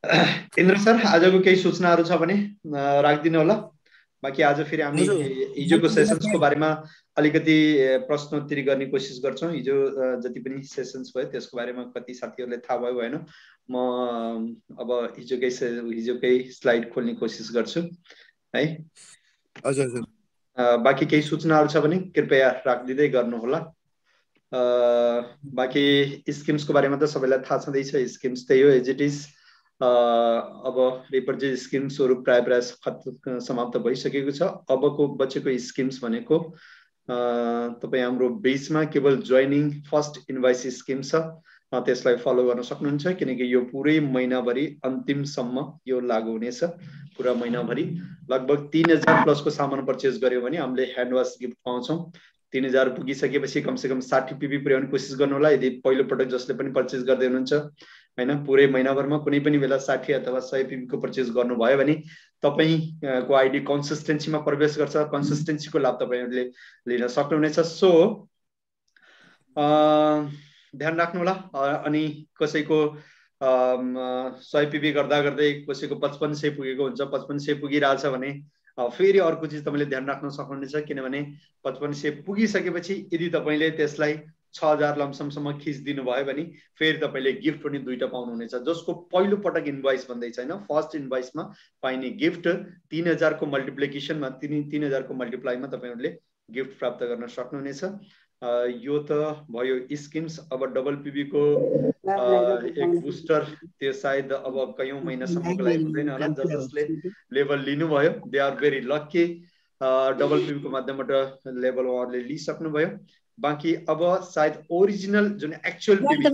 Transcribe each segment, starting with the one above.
Indra sir आजको केही सूचनाहरू छ भने राखिदिनु होला। बाँकी आज फेरि हामी हिजोको सेसन्सको बारेमा अलिकति प्रश्नोत्तरी गर्ने कोसिस गर्छौँ। हिजो जति पनि सेसन्स भयो त्यसको बारेमा कति साथीहरूले थाहा भयो भएन म अब हिजोकै हिजोकै स्लाइड खोल्ने कोसिस गर्छु है। हजुर हजुर। बाँकी केही सूचनाहरू छ भने कृपया राखिदिँदै गर्नुहोला बाँकी स्किम्सको बारेमा त सबैलाई थाहा छँदैछ स्किम्स त्यही हो एज इट इज अब रिपर्जेस स्किम्सहरू प्रायः प्रायः खत समाप्त भइसकेको छ। अबको बचेको स्किम्स भनेको तपाईँ हाम्रो बिचमा केवल जोइनिङ फर्स्ट इन्भाइस स्किम छ। त्यसलाई फलो गर्न सक्नुहुन्छ किनकि यो पुरै महिनाभरि अन्तिमसम्म यो लागु हुनेछ पुरा महिनाभरि। लगभग तिन हजार प्लसको सामान पर्चेस गऱ्यो भने हामीले ह्यान्डवास गिफ्ट पाउँछौँ। तिन हजार पुगिसकेपछि कमसेकम साठी पिपी पुर्याउने कोसिस गर्नु होला। यदि पहिलोपटक जसले पनि पर्चेस गर्दै हुनुहुन्छ होइन पुरै महिनाभरमा कुनै पनि बेला साठी अथवा सय पिपीको पर्चेस गर्नुभयो भने तपाईँको आइडी कन्सिस्टेन्सीमा प्रवेश गर्छ। कन्सिस्टेन्सीको लाभ तपाईँहरूले लिन सक्नुहुनेछ। सो ध्यान राख्नु होला अनि कसैको सय पिपी गर्दा गर्दै कसैको पचपन्न सय पुगेको हुन्छ। पचपन्न सय पुगिरहेछ भने फेरि अर्को चिज तपाईँले ध्यान राख्न सक्नुहुनेछ किनभने पचपन्न सय पुगिसकेपछि यदि तपाईँले त्यसलाई छ हजार लमसमसम्म खिचिदिनु भयो भने फेरि तपाईँले गिफ्ट पनि दुइटा पाउनुहुनेछ। जसको पहिलो पटक इन्भोइस भन्दैछ होइन फर्स्ट इन्भोइसमा पाइने गिफ्ट तिन हजारको मल्टिप्लिकेसनमा तिन तिन हजारको मल्टिप्लाईमा तपाईँहरूले गिफ्ट प्राप्त गर्न सक्नुहुनेछ। यो त भयो स्किम्स अब डबल पिबीको एक बुस्टर त्यो सायद अब कयौँ महिनासम्मको लागि हुँदैन होला जस जसले लेभल लिनुभयो। They are very lucky. Double पिबीको माध्यमबाट लेभल उहाँहरूले लिइसक्नुभयो। बाँकी अब सायद ओरिजिनल जुन एक्चुअल मिटिङ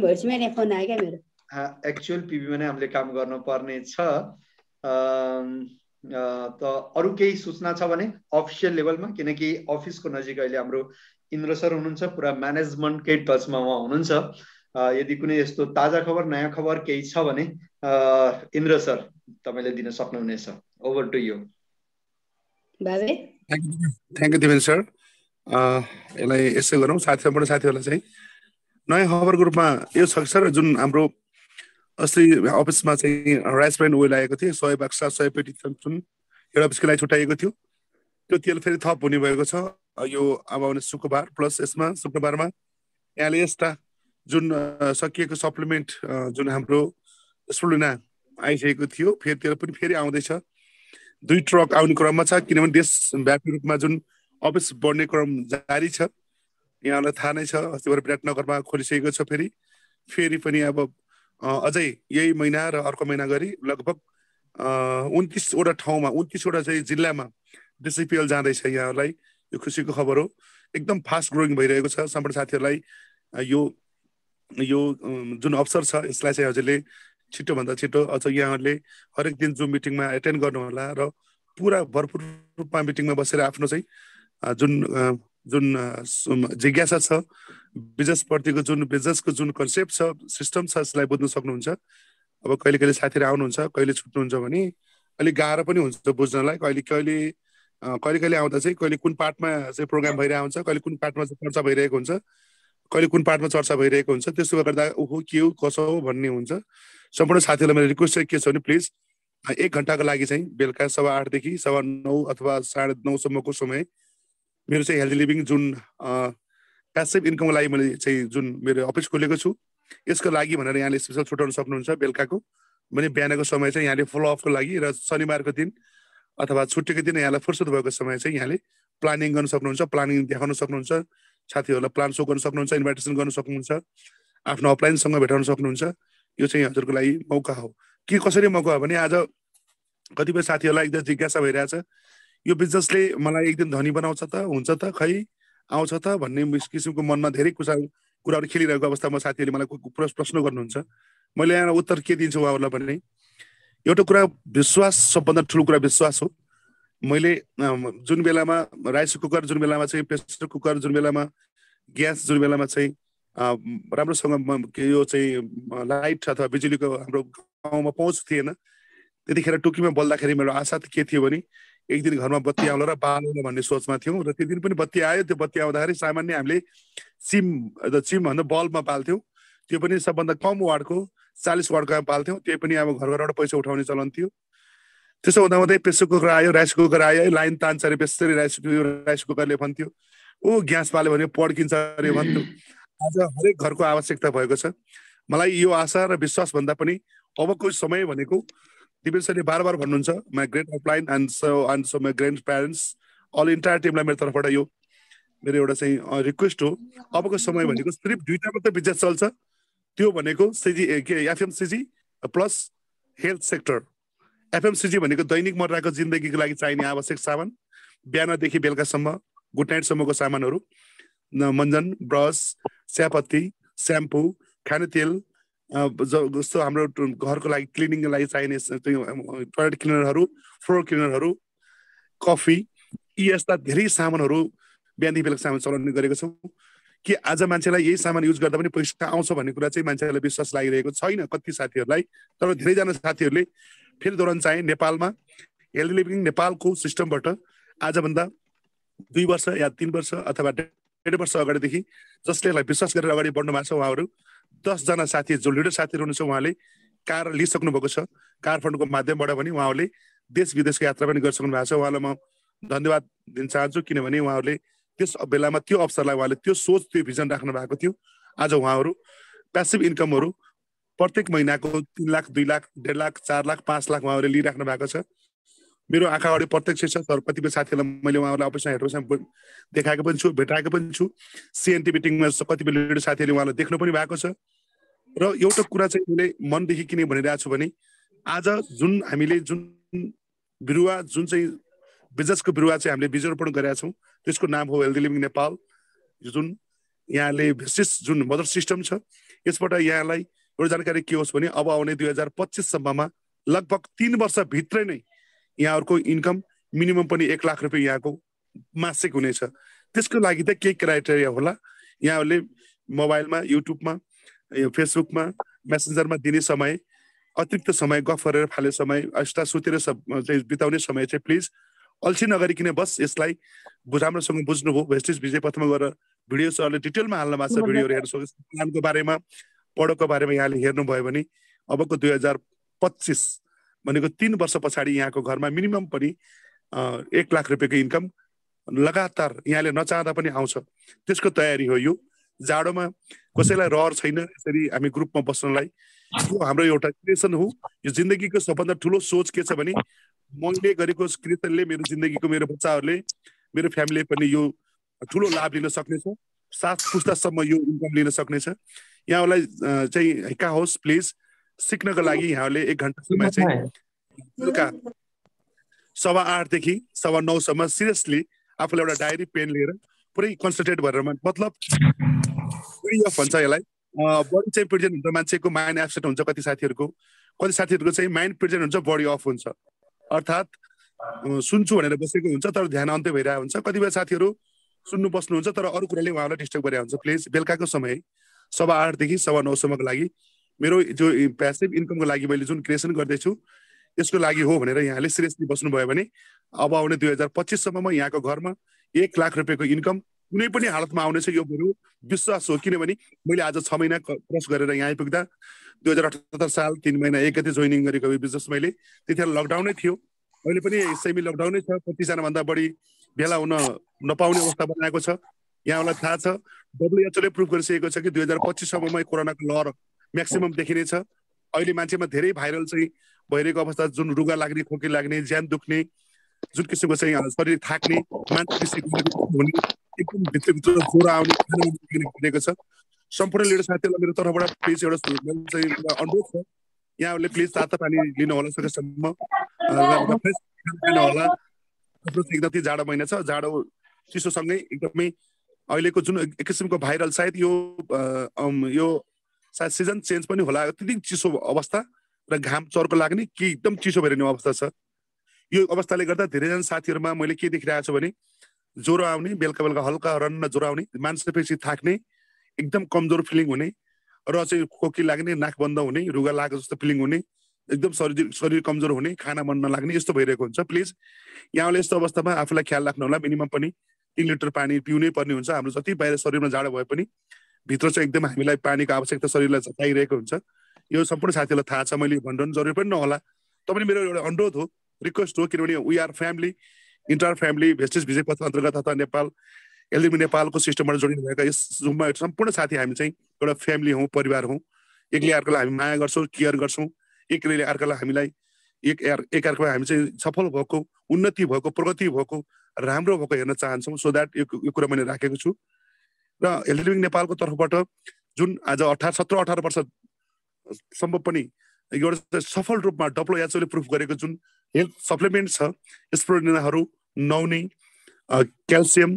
भएपछि मैले फोन आयो क्या मेरो? एक्चुअल पिबीमा नै हामीले काम गर्नुपर्ने छ। त अरू केही सूचना छ भने अफिसियल लेभलमा किनकि अफिसको नजिक अहिले हाम्रो इन्द्र सर हुनुहुन्छ पुरा म्यानेजमेन्टकै टचमा उहाँ हुनुहुन्छ। यदि कुनै यस्तो ताजा खबर नयाँ खबर केही छ भने इन्द्र सर तपाईँले दिन सक्नुहुनेछ। Over to you thank you दिवेन sir यसलाई यसो गरौँ। साथीहरूबाट साथीहरूलाई चाहिँ नयाँ खबरको रूपमा यो छ सर जुन हाम्रो अस्ति अफिसमा चाहिँ राइस ब्रान्ड ओइल आएको थियो सय बाक्सा सय पेटी जुन एउटा अफिसको लागि छुट्याइएको थियो। त्यो तेल फेरि थप हुने भएको छ। यो अब आउने शुक्रबार प्लस यसमा शुक्रबारमा यहाँले यस्ता जुन सकिएको सप्लिमेन्ट जुन हाम्रो स्पुलिना आइसकेको थियो फेरि त्यो पनि फेरि आउँदैछ। दुई ट्रक आउने क्रममा छ किनभने देशव्यापी रूपमा जुन अफिस बढ्ने क्रम जारी छ यहाँलाई थाहा नै छ अस्ति भएर विराटनगरमा खोलिसकेको छ फेरि। फेरि पनि अब अझै यही महिना र अर्को महिना गरी लगभग उन्तिसवटा ठाउँमा उन्तिसवटा चाहिँ जिल्लामा डिसिपिएल जाँदैछ यहाँहरूलाई। यो खुसीको खबर हो। एकदम फास्ट ग्रोइङ भइरहेको छ। सम्पूर्ण साथीहरूलाई यो यो जुन अवसर छ यसलाई चाहिँ हजुरले छिटोभन्दा छिटो अझ यहाँहरूले हरेक दिन जुन मिटिङमा एटेन्ड गर्नुहोला र पुरा भरपुर रूपमा मिटिङमा बसेर आफ्नो चाहिँ जुन जुन जिज्ञासा छ बिजनेसप्रतिको जुन बिजनेसको जुन कन्सेप्ट छ सिस्टम छ यसलाई बुझ्नु सक्नुहुन्छ। अब कहिले कहिले साथीहरू आउनुहुन्छ कहिले छुट्नुहुन्छ भने अलिक गाह्रो पनि हुन्छ बुझ्नलाई। कहिले कहिले कहिले कहिले आउँदा चाहिँ कहिले कुन पार्टमा चाहिँ प्रोग्राम भइरहेको हुन्छ कहिले कुन पार्टमा चाहिँ चर्चा भइरहेको हुन्छ कहिले कुन पार्टमा चर्चा भइरहेको हुन्छ त्यसो गर्दा ओहो के हो कसो हो भन्ने हुन्छ। सम्पूर्ण साथीहरूलाई मेरो रिक्वेस्ट चाहिँ के छ भने प्लिज एक घन्टाको लागि चाहिँ बेलुका सवा आठदेखि सवा नौ अथवा साढे नौसम्मको समय मेरो चाहिँ हेल्दी लिभिङ जुन प्यासिभ इन्कमको लागि मैले चाहिँ जुन मेरो अफिस खोलेको छु यसको लागि भनेर यहाँले स्पेसल छुट्याउन सक्नुहुन्छ बेलुकाको। भने बिहानको समय चाहिँ यहाँले फलो अफको लागि र शनिबारको दिन अथवा छुट्टीको दिन यहाँलाई फुर्सद भएको समय चाहिँ यहाँले प्लानिङ गर्न सक्नुहुन्छ प्लानिङ देखाउन सक्नुहुन्छ साथीहरूलाई प्लान सो गर्न सक्नुहुन्छ इन्भाइटेसन गर्न सक्नुहुन्छ आफ्नो अप्लाइनसँग भेटाउन सक्नुहुन्छ। यो चाहिँ हजुरको लागि मौका हो। के कसरी मौका हो भने आज कतिपय साथीहरूलाई एकदम जिज्ञासा भइरहेछ। यो बिजनेसले मलाई एक दिन धनी बनाउँछ त हुन्छ त खै? आउँछ त भन्ने किसिमको मनमा धेरै कुरा कुराहरू खेलिरहेको अवस्थामा साथीहरूले मलाई प्रश्न गर्नुहुन्छ। मैले यहाँ उत्तर के दिन्छु उहाँहरूलाई भने एउटा कुरा विश्वास सबभन्दा ठुलो कुरा विश्वास हो। मैले जुन बेलामा राइस कुकर जुन बेलामा चाहिँ प्रेसर कुकर जुन बेलामा ग्यास जुन बेलामा चाहिँ राम्रोसँग यो चाहिँ लाइट अथवा बिजुलीको हाम्रो गाउँमा पहुँच थिएन। त्यतिखेर टुकीमा बोल्दाखेरि मेरो आशा के थियो भने एक दिन घरमा बत्ती आउला र बाल्नु भन्ने सोचमा थियौँ र त्यो दिन पनि बत्ती आयो। त्यो बत्ती आउँदाखेरि सामान्य हामीले सिम सिम भन्दा बल्बमा बाल्थ्यौँ त्यो पनि सबभन्दा कम वार्डको चालिस वाटका पाल्थ्यौँ। त्यही पनि अब घर घरबाट पैसा उठाउने चलन थियो। त्यसो हुँदा हुँदै प्रेसर कुकर आयो राइस कुकर आयो लाइन तान्छ अरे बेसरी राइस राइस कुकरले भन्थ्यो। ऊ ग्यास पाल्यो भने पड्किन्छ अरे भन्थ्यो। आज हरेक घरको आवश्यकता भएको छ। मलाई यो आशा र विश्वास भन्दा पनि अबको समय भनेको दिपेन सरले बार बार भन्नुहुन्छ my great upline and so and so my grandparents all entire टिमलाई मेरो तर्फबाट यो मेरो एउटा चाहिँ रिक्वेस्ट हो। अबको समय भनेको सिर्फ दुइटा मात्रै बिजनेस चल्छ। त्यो भनेको सिजी के FMCG plus health sector. FMCG भनेको दैनिक मर्राको जिन्दगीको लागि चाहिने आवश्यक सामान बिहानदेखि बेलुकासम्म गुड नाइटसम्मको सामानहरू। मञ्जन ब्रस चियापत्ती स्याम्पू खाने तेल जस्तो हाम्रो घरको लागि क्लिनिङको लागि चाहिने टोयलेट क्लिनरहरू फ्लोर क्लिनरहरू कफी यी यस्ता धेरै सामानहरू बिहानदेखि सामान चलाउने गरेको छौँ। कि आज मान्छेलाई यही सामान युज गर्दा पनि पैसा आउँछ भन्ने कुरा चाहिँ मान्छेहरूलाई विश्वास लागिरहेको छैन कति साथीहरूलाई। तर धेरैजना साथीहरूले फेरि दोहोऱ्याउन चाहे नेपालमा हेल्दी लिभिङ नेपालको सिस्टमबाट आजभन्दा दुई वर्ष या तिन वर्ष अथवा डेढ वर्ष अगाडिदेखि जसले यसलाई विश्वास गरेर अगाडि बढ्नु भएको छ उहाँहरू दसजना साथी जो लिडर साथीहरू हुनुहुन्छ उहाँले। कार लिइसक्नु भएको छ। कार फन्डको माध्यमबाट पनि उहाँहरूले देश विदेशको यात्रा पनि गरिसक्नु भएको छ। उहाँलाई म धन्यवाद दिन चाहन्छु किनभने उहाँहरूले त्यस बेलामा त्यो अवसरलाई उहाँले त्यो सोच त्यो भिजन राख्नु भएको थियो। आज उहाँहरू प्यासिभ इन्कमहरू प्रत्येक महिनाको तिन लाख दुई लाख डेढ लाख चार लाख पाँच लाख उहाँहरूले लिइराख्नु भएको छ। मेरो आँखा अगाडि प्रत्यक्ष छ। तर कतिपय साथीहरूलाई मैले उहाँहरूलाई अफिसमा हेर्नु देखाएको पनि छु भेटाएको पनि छु। सिएनटी मिटिङमा कतिपय लिडर साथीहरूले उहाँलाई देख्नु पनि भएको छ। र एउटा कुरा चाहिँ मैले मनदेखि किन भनिरहेको छु भने आज जुन हामीले जुन बिरुवा जुन चाहिँ बिजनेसको बिरुवा चाहिँ हामीले बिजरोपण गरेका छौँ त्यसको नाम हो हेल्दी लिभिङ नेपाल जुन यहाँले विशेष जुन मदर सिस्टम छ यसबाट यहाँलाई एउटा जानकारी के होस् भने अब आउने दुई हजार पच्चिससम्ममा लगभग तिन वर्षभित्रै नै यहाँहरूको इन्कम मिनिमम पनि एक लाख रुपियाँ यहाँको मासिक हुनेछ। त्यसको लागि त केही क्राइटेरिया होला। यहाँहरूले मोबाइलमा युट्युबमा फेसबुकमा मेसेन्जरमा दिने समय अतिरिक्त समय गफ गरेर फाले समय एक्स्ट्रा सुतेर चाहिँ बिताउने समय चाहिँ प्लिज अल्छी नगरिकन बस यसलाई राम्रोसँग बुझ्नुभयो भेस्टिज विजय पथमा गएर भिडियो सरले डिटेलमा हाल्नु भएको छ भिडियोहरू हेर्नु सक्छ प्लानको बारेमा पढोको बारेमा यहाँले हेर्नुभयो भने अबको दुई हजार पच्चिस भनेको तिन वर्ष पछाडि यहाँको घरमा मिनिमम पनि एक लाख रुपियाँको इन्कम लगातार यहाँले नचाहँदा पनि आउँछ। त्यसको तयारी हो यो। जाडोमा कसैलाई रहर छैन यसरी हामी ग्रुपमा बस्नलाई। यो हाम्रो एउटा क्रिएसन हो। यो जिन्दगीको सबभन्दा ठुलो सोच के छ भने मैले गरेको क्रिएसनले मेरो जिन्दगीको मेरो बच्चाहरूले मेरो फ्यामिलीले पनि यो ठुलो लाभ लिन सक्नेछ। सात पुस्तासम्म यो इन्कम लिन सक्नेछ। यहाँलाई चाहिँ हिक्का होस् प्लिज। सिक्नको लागि यहाँहरूले एक घन्टा समय चाहिँ बेलुका सवा आठदेखि सवा नौसम्म सिरियसली आफूलाई एउटा डायरी पेन लिएर पुरै कन्सन्ट्रेट गरेर मतलब भन्छ यसलाई बडी चाहिँ प्रेजेन्ट हुन्छ मान्छेको माइन्ड एब्सेन्ट हुन्छ कति साथीहरूको। कति साथीहरूको चाहिँ माइन्ड प्रेजेन्ट हुन्छ बडी अफ हुन्छ। अर्थात् सुन्छु भनेर बसेको हुन्छ तर ध्यान अन्त्य भइरहेको हुन्छ। कतिपय साथीहरू सुन्नु बस्नुहुन्छ तर अरू कुराले उहाँलाई डिस्टर्ब गरिरहेको हुन्छ। प्लिज बेलुकाको समय सवा आठदेखि सवा नौसम्मको लागि। मेरो जो प्यासिभ इन्कमको लागि मैले जुन क्रिएसन गर्दैछु यसको लागि हो भनेर यहाँले सिरियसली बस्नुभयो भने अब आउने दुई हजार पच्चिससम्ममा यहाँको घरमा एक लाख रुपियाँको इन्कम कुनै पनि हालतमा आउनेछ यो मेरो विश्वास हो किनभने मैले आज छ महिना क्रस गरेर यहाँ आइपुग्दा दुई हजार अठहत्तर साल तिन महिना एक गति जोइनिङ गरेको बिजनेस मैले। त्यतिखेर लकडाउनै थियो। अहिले पनि सेमी लकडाउनै छ कतिजनाभन्दा बढी भेला हुन नपाउने अवस्था बनाएको छ। यहाँलाई थाहा छ डब्लुएचओले प्रुभ गरिसकेको छ कि दुई हजार पच्चिससम्ममा कोरोनाको लहर म्याक्सिमम् देखिनेछ अहिले मान्छेमा धेरै भाइरल चाहिँ भइरहेको अवस्था जुन रुगा लाग्ने खोकी लाग्ने ज्यान दुख्ने जुन किसिमको चाहिँ शरीर थाक्ने मान्छे हुने एकदम भित्रभित्र ज्वरो आउने भनेको छ सम्पूर्ण लिडर साथीहरूलाई मेरो तर्फबाट प्लिज एउटा अनुरोध छ यहाँहरूले प्लिज तातो पानी लिनु होला सकेसम्म होला एकदम जाडो महिना छ जाडो चिसोसँगै एकदमै अहिलेको जुन एक किसिमको भाइरल सायद यो यो सायद सिजन चेन्ज पनि होला. अत्यधिक चिसो अवस्था. र घाम चर्को लाग्ने कि एकदम चिसो भइरहने अवस्था छ यो अवस्थाले गर्दा धेरैजना साथीहरूमा मैले के देखिरहेको छु भने ज्वरो आउने बेलुका बेलुका हल्का रन्न ज्वरो आउने मान्छेपछि थाक्ने एकदम कमजोर फिलिङ हुने र चाहिँ खोकी लाग्ने नाक बन्द हुने रुगा लागेको जस्तो फिलिङ हुने एकदम शरीर शरीर कमजोर हुने खाना मन नलाग्ने यस्तो भइरहेको हुन्छ। प्लिज यहाँले यस्तो अवस्थामा आफूलाई ख्याल राख्नु होला मिनिमम पनि तिन लिटर पानी पिउनै पर्ने हुन्छ। हाम्रो जति बाहिर शरीरमा जाडो भए पनि भित्र चाहिँ एकदम हामीलाई पानीको आवश्यकता शरीरलाई चाहिरहेको हुन्छ। यो सम्पूर्ण साथीहरूलाई थाहा छ मैले भनिरहनु जरुरी पनि नहोला। तपाईँले मेरो एउटा अनुरोध हो रिक्वेस्ट हो किनभने we are family inter family भेस्टिस Vijay Path अन्तर्गत अथवा नेपाल एलडिबी नेपालको सिस्टमबाट जोडिनु भएका यस जुममा सम्पूर्ण साथी हामी चाहिँ एउटा फ्यामिली हौँ परिवार हौँ। एकले अर्कोलाई हामी माया गर्छौँ केयर गर्छौँ। एकले अर्कालाई हामीलाई एक एक अर्कालाई हामी चाहिँ सफल भएको उन्नति भएको प्रगति भएको राम्रो भएको हेर्न चाहन्छौँ। सो द्याट यो कुरा मैले राखेको छु। र हेल्थ नेपालको तर्फबाट जुन आज अठार सत्र अठार वर्षसम्म पनि एउटा सफल रूपमा डब्लो एचओले प्रुफ गरेको जुन हेल्थ सप्लिमेन्ट छ। स्प्रोडिनाहरू नौनी क्याल्सियम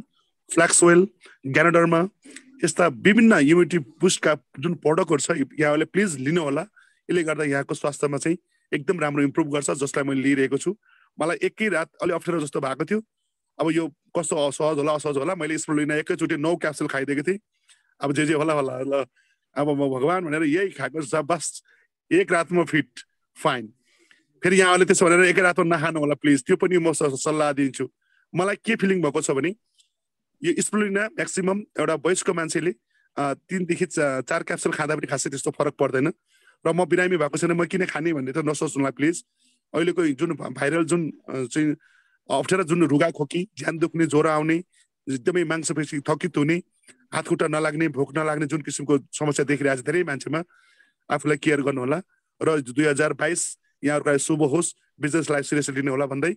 फ्ल्याक्सवेल ग्यानाडरमा यस्ता विभिन्न इम्युनिटी बुस्टका जुन प्रडक्टहरू छ यहाँहरूले प्लिज लिनु होला यसले गर्दा यहाँको स्वास्थ्यमा चाहिँ एकदम राम्रो इम्प्रुभ गर्छ जसलाई मैले लिइरहेको छु। मलाई एकै रात अलिक अप्ठ्यारो जस्तो भएको थियो। अब यो कस्तो असहज होला असहज होला मैले स्प्रोलिना एकैचोटि नौ क्याप्सुल खाइदिएको थिएँ। अब जे जे होला होला ल। अब म भगवान् भनेर यही खाएको बस एक रातमा फिट फाइन फेरि यहाँहरूले त्यसो भनेर एकै रातमा नखानु होला प्लिज त्यो पनि म सल्लाह दिन्छु। मलाई के फिलिङ भएको छ भने यो स्प्रुलिना म्याक्सिमम् एउटा वयस्क मान्छेले तिनदेखि चार क्याप्सुल खाँदा पनि खासै त्यस्तो फरक पर्दैन। र म बिरामी भएको छैन म किन खाने भन्ने त नसोच्नुलाई प्लिज अहिलेको जुन भाइरल जुन चाहिँ अप्ठ्यारो जुन रुगा खोकी ज्यान दुख्ने ज्वरो आउने एकदमै मांसपेशी थकित हुने हातखुट्टा नलाग्ने भोक नलाग्ने जुन किसिमको समस्या देखिरहेको छ धेरै मान्छेमा आफूलाई केयर गर्नुहोला र दुई हजार बाइस यहाँहरूको शुभ होस्। बिजनेसलाई सिरियसली लिनु होला भन्दै।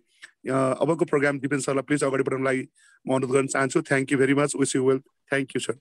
अबको प्रोग्राम दिपेन सरलाई प्लिज अगाडि बढाउनु लागि म अनुरोध गर्न चाहन्छु। Thank you very much wish you well thank you sir